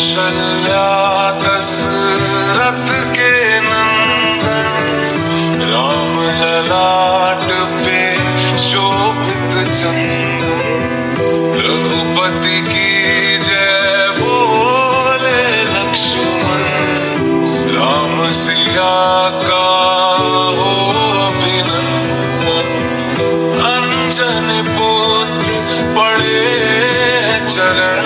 कौशल्या दशरथ के नंदन, राम ललाट पे शोभित चंदन, रघुपति की जय बोले लक्ष्मण, राम सिया का हो अभिनंदन। अंजन पुत्र पड़े चरण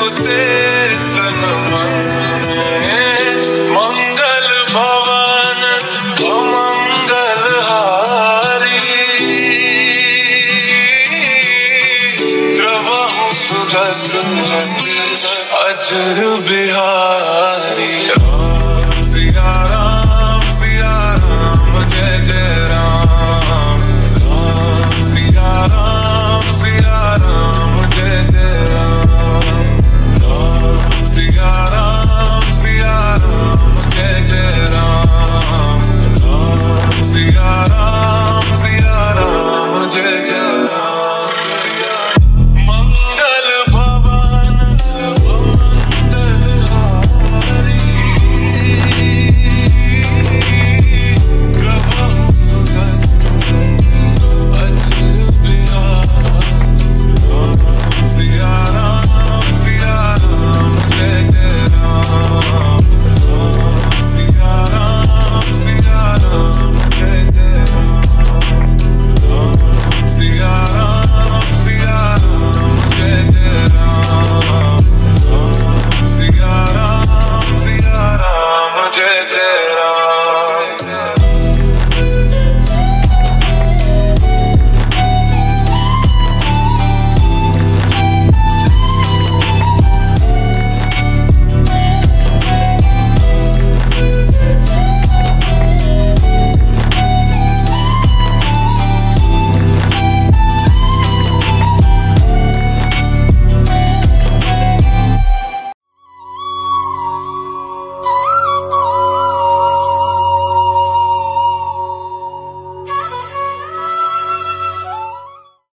जपते तन मन में मंगल भवन अमंगल हारी द्रवहु सुरस अजर बिहारी